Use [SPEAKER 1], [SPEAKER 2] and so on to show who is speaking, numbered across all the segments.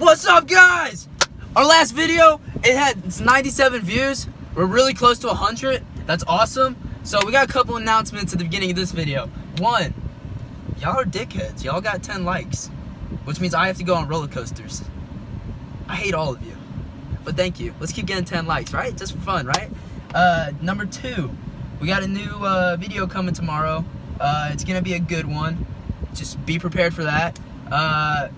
[SPEAKER 1] What's up, guys? Our last video, it had 97 views. We're really close to 100. That's awesome. So we got a couple announcements at the beginning of this video. One, y'all are dickheads. Y'all got 10 likes, which means I have to go on roller coasters. I hate all of you, but thank you. Let's keep getting 10 likes, right? Just for fun, right? Uh, number two, we got a new uh, video coming tomorrow. Uh, it's gonna be a good one. Just be prepared for that. Uh,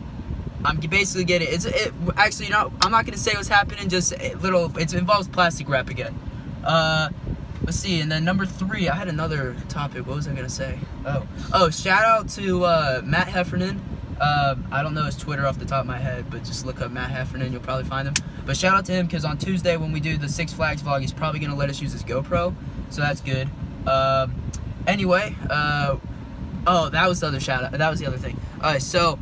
[SPEAKER 1] I'm basically getting it's it actually you know I'm not gonna say what's happening just little it involves plastic wrap again. Uh let's see and then number three I had another topic what was I gonna say? Oh oh shout out to uh, Matt Heffernan. Uh, I don't know his Twitter off the top of my head but just look up Matt Heffernan you'll probably find him. But shout out to him because on Tuesday when we do the Six Flags vlog he's probably gonna let us use his GoPro so that's good. Um, anyway uh, oh that was the other shout out that was the other thing. Alright so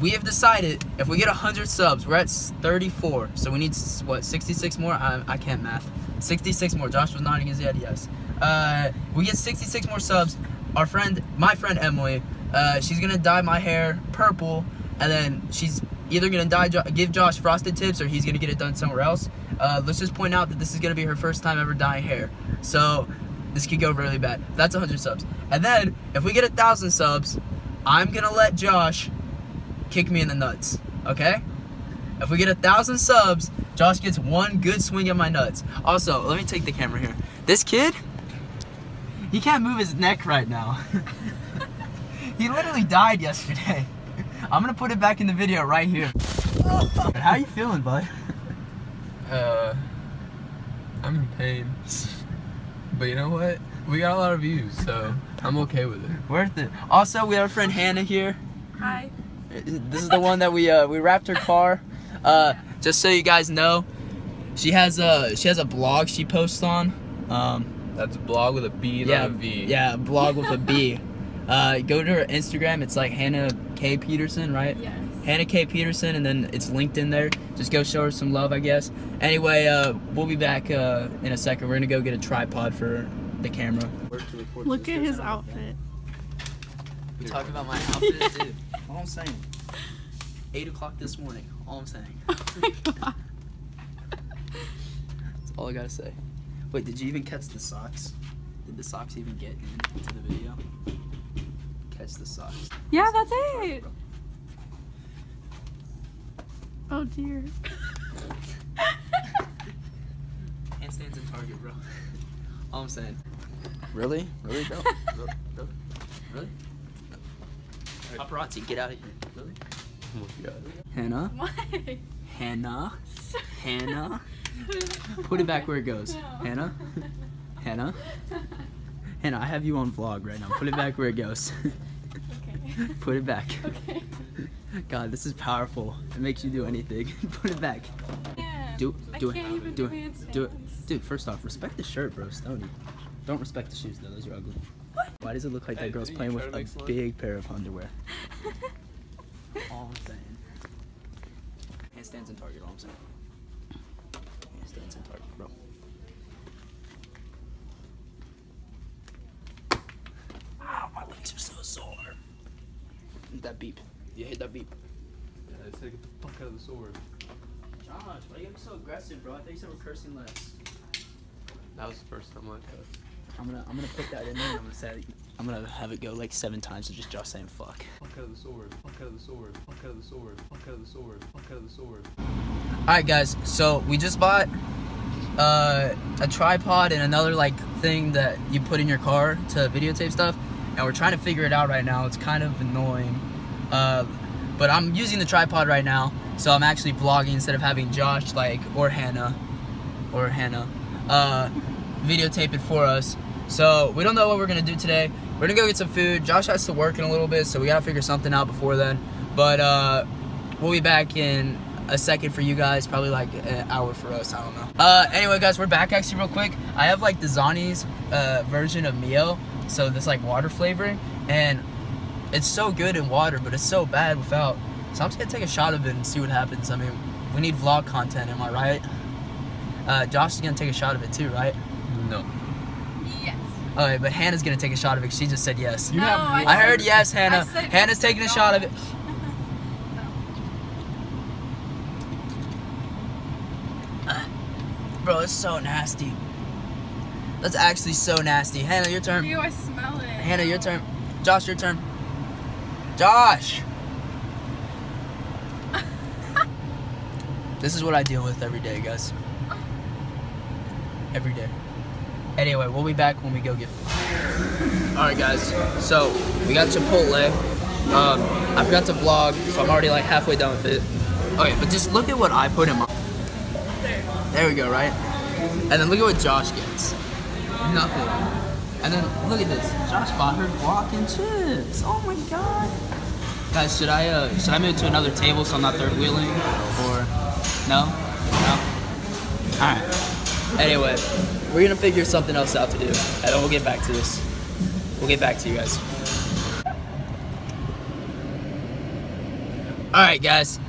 [SPEAKER 1] we have decided if we get 100 subs, we're at 34. So we need, what, 66 more? I, I can't math. 66 more. Josh was nodding his head, yes. Uh, we get 66 more subs. Our friend, my friend Emily, uh, she's gonna dye my hair purple, and then she's either gonna dye, give Josh frosted tips, or he's gonna get it done somewhere else. Uh, let's just point out that this is gonna be her first time ever dyeing hair. So this could go really bad. That's 100 subs. And then if we get a thousand subs, I'm gonna let Josh kick me in the nuts, okay? If we get a thousand subs, Josh gets one good swing at my nuts. Also, let me take the camera here. This kid, he can't move his neck right now. he literally died yesterday. I'm gonna put it back in the video right here. How you feeling, bud?
[SPEAKER 2] Uh, I'm in pain. But you know what? We got a lot of views, so I'm okay with it.
[SPEAKER 1] Worth it. Also, we have our friend Hannah here.
[SPEAKER 3] Hi.
[SPEAKER 1] This is the one that we uh, we wrapped her car. Uh, just so you guys know, she has a she has a blog she posts on. Um,
[SPEAKER 2] That's a blog with a B,
[SPEAKER 1] yeah,
[SPEAKER 2] not a V.
[SPEAKER 1] yeah, blog with a B. Uh, go to her Instagram. It's like Hannah K Peterson, right?
[SPEAKER 3] Yes.
[SPEAKER 1] Hannah K Peterson, and then it's linked in there. Just go show her some love, I guess. Anyway, uh, we'll be back uh, in a second. We're gonna go get a tripod for the camera.
[SPEAKER 3] Look at his outfit.
[SPEAKER 1] We talk about my outfit, dude. All I'm saying. Eight o'clock this morning. All I'm saying.
[SPEAKER 3] Oh my god.
[SPEAKER 1] That's all I gotta say. Wait, did you even catch the socks? Did the socks even get into the video? Catch the socks.
[SPEAKER 3] Yeah, that's it. Oh dear.
[SPEAKER 1] Handstands in Target, bro. All I'm saying. Really? Really, bro? really? Really? Really? Paparazzi, get out of here. Really?
[SPEAKER 2] Oh my god.
[SPEAKER 1] Hannah?
[SPEAKER 3] What?
[SPEAKER 1] Hannah? Hannah? Put it back where it goes.
[SPEAKER 3] No.
[SPEAKER 1] Hannah? Hannah? Hannah, I have you on vlog right now. Put it back where it goes.
[SPEAKER 3] Okay.
[SPEAKER 1] Put it back.
[SPEAKER 3] Okay.
[SPEAKER 1] God, this is powerful. It makes you do anything. Put it back.
[SPEAKER 3] Yeah.
[SPEAKER 1] Do
[SPEAKER 3] I
[SPEAKER 1] do
[SPEAKER 3] can't
[SPEAKER 1] it.
[SPEAKER 3] even
[SPEAKER 1] Do
[SPEAKER 3] do
[SPEAKER 1] it. Do it. Dude, first off, respect the shirt, bro. Stony. Don't respect the shoes though. Those are ugly.
[SPEAKER 3] What?
[SPEAKER 1] Why does it look like
[SPEAKER 2] Hey,
[SPEAKER 1] that girl's playing with a big pair of underwear? All I'm saying. Handstands in Target. All I'm saying. Handstands in Target, bro. Ow, my legs are so sore. That beep. You hit that beep.
[SPEAKER 2] Yeah, I said get the fuck out of the sword.
[SPEAKER 1] Josh, why are you so aggressive, bro? I thought you said we're cursing less.
[SPEAKER 2] That was the first time I cussed.
[SPEAKER 1] I'm gonna I'm gonna put that in there and I'm gonna say I'm gonna have it go like seven times and just Josh saying fuck.
[SPEAKER 2] Fuck out of the sword. Fuck out of the sword. Fuck out of the sword. Fuck out of the sword. Fuck out of the sword.
[SPEAKER 1] Alright guys, so we just bought uh, a tripod and another like thing that you put in your car to videotape stuff and we're trying to figure it out right now. It's kind of annoying. Uh, but I'm using the tripod right now, so I'm actually vlogging instead of having Josh like or Hannah or Hannah uh, videotape it for us. So we don't know what we're gonna do today. We're gonna go get some food. Josh has to work in a little bit, so we gotta figure something out before then. But uh, we'll be back in a second for you guys, probably like an hour for us. I don't know. Uh, anyway, guys, we're back actually real quick. I have like the Zani's uh, version of Mio, so this like water flavoring, and it's so good in water, but it's so bad without. So I'm just gonna take a shot of it and see what happens. I mean, we need vlog content, am I right? Uh, Josh is gonna take a shot of it too, right?
[SPEAKER 2] No.
[SPEAKER 1] Okay, but Hannah's gonna take a shot of it. She just said yes.
[SPEAKER 3] You no, have, I,
[SPEAKER 1] I heard yes, Hannah. Hannah's taking a shot of it. Bro, it's so nasty. That's actually so nasty. Hannah, your turn.
[SPEAKER 3] Ew, I smell it.
[SPEAKER 1] Hannah, your turn. Josh, your turn. Josh! this is what I deal with every day, guys. Every day. Anyway, we'll be back when we go get food. Alright, guys. So, we got Chipotle. Um, I forgot to vlog, so I'm already like halfway done with it. Okay, but just look at what I put in my. There we go, right? And then look at what Josh gets. Nothing. And then look at this. Josh bought her guac and chips. Oh my god. Guys, should I uh should I move to another table so I'm not third wheeling? Or no? No? Alright. Anyway, we're gonna figure something else out to do. And we'll get back to this. We'll get back to you guys. Alright guys.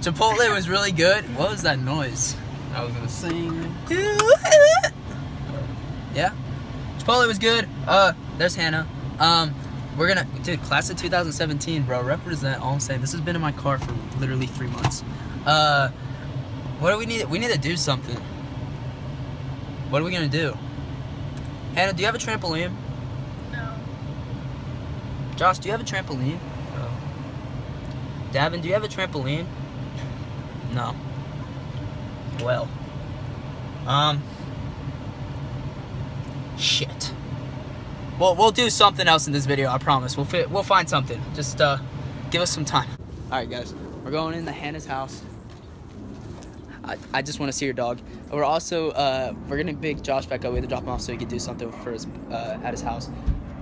[SPEAKER 1] Chipotle was really good. What was that noise?
[SPEAKER 2] I was gonna sing.
[SPEAKER 1] Yeah. Chipotle was good. Uh, there's Hannah. Um, we're gonna, dude, class of 2017, bro. Represent. All I'm saying. This has been in my car for literally three months. Uh, what do we need? We need to do something. What are we gonna do? Hannah, do you have a trampoline?
[SPEAKER 3] No.
[SPEAKER 1] Josh, do you have a trampoline?
[SPEAKER 2] Oh.
[SPEAKER 1] Davin, do you have a trampoline? No. Well. Um. Shit. Well, we'll do something else in this video. I promise. We'll fit. We'll find something. Just uh, give us some time. All right, guys. We're going into Hannah's house. I, I just want to see your dog. We're also uh, we're gonna pick Josh back up. We have to drop him off so he can do something for his uh, at his house.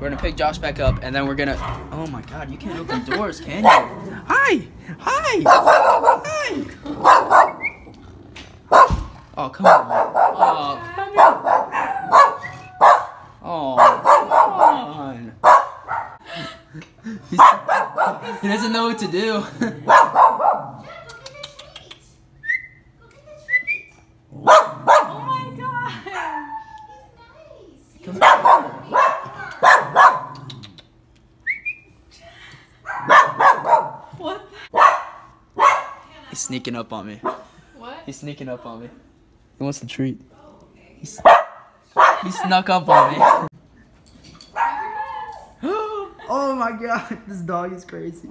[SPEAKER 1] We're gonna pick Josh back up, and then we're gonna. Oh my God! You can't open doors, can you? Hi! Hi! Hi! Oh come on! Oh! Oh come on! He doesn't know what to do.
[SPEAKER 3] Oh my god.
[SPEAKER 1] Come here.
[SPEAKER 3] What?
[SPEAKER 1] He's sneaking up on me.
[SPEAKER 3] What?
[SPEAKER 1] He's sneaking up on me. He wants a treat. He's, he snuck up on me. oh my god, this dog is crazy.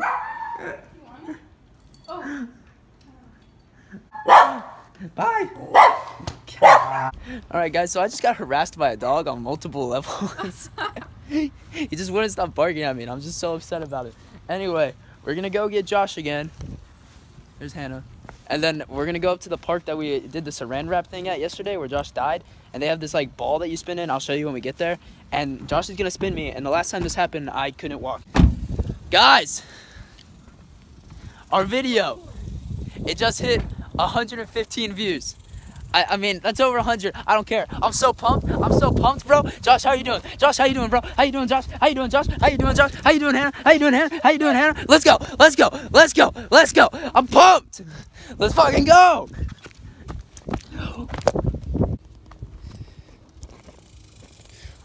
[SPEAKER 3] Oh.
[SPEAKER 1] Bye. Alright guys, so I just got harassed by a dog on multiple levels. he just wouldn't stop barking at me and I'm just so upset about it. Anyway, we're gonna go get Josh again. There's Hannah. And then we're gonna go up to the park that we did the saran wrap thing at yesterday where Josh died. And they have this like ball that you spin in. I'll show you when we get there. And Josh is gonna spin me. And the last time this happened, I couldn't walk. Guys, our video, it just hit 115 views. I, I mean, that's over 100. I don't care. I'm so pumped. I'm so pumped, bro. Josh, how you doing? Josh, how you doing, bro? How you doing, Josh? How you doing, Josh? How you doing, Josh? How you doing, Hannah? How you doing, Hannah? How you doing, Hannah? Let's go. Let's go. Let's go. Let's go. I'm pumped. Let's fucking go.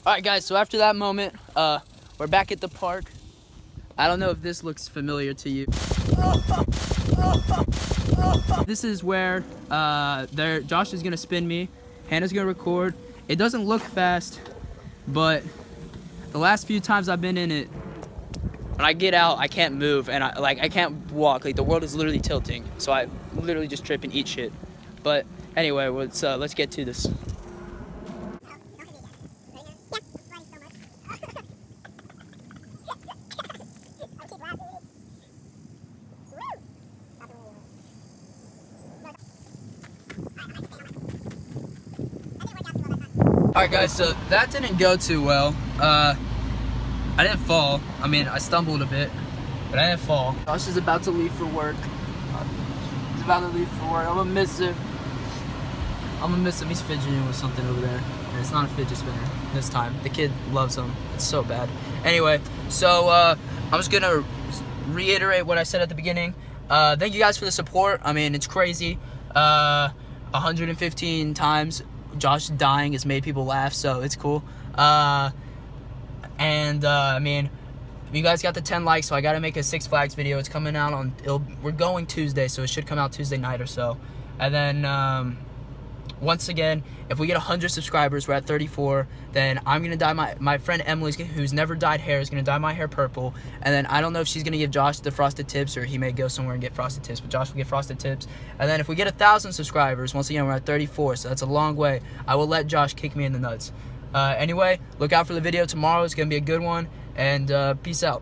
[SPEAKER 1] All right, guys. So after that moment, uh, we're back at the park. I don't know if this looks familiar to you. This is where uh, there Josh is gonna spin me, Hannah's gonna record. It doesn't look fast, but the last few times I've been in it, when I get out, I can't move and I like I can't walk. Like the world is literally tilting, so I literally just trip and eat shit. But anyway, let's uh, let's get to this. All right, guys. So that didn't go too well. Uh, I didn't fall. I mean, I stumbled a bit, but I didn't fall. Josh is about to leave for work. He's about to leave for work. I'm gonna miss him. I'm gonna miss him. He's fidgeting with something over there, and it's not a fidget spinner this time. The kid loves them. It's so bad. Anyway, so uh, I'm just gonna reiterate what I said at the beginning. Uh, thank you guys for the support. I mean, it's crazy. Uh, 115 times Josh dying has made people laugh, so it's cool. Uh, and uh, I mean, you guys got the 10 likes, so I got to make a Six Flags video. It's coming out on. We're going Tuesday, so it should come out Tuesday night or so. And then, um, once again, if we get 100 subscribers, we're at 34, then I'm gonna dye my my friend Emily's who's never dyed hair is gonna dye my hair purple, and then I don't know if she's gonna give Josh the frosted tips or he may go somewhere and get frosted tips, but Josh will get frosted tips. And then if we get a thousand subscribers, once again we're at 34, so that's a long way. I will let Josh kick me in the nuts. Uh, anyway, look out for the video tomorrow. It's gonna be a good one, and uh, peace out.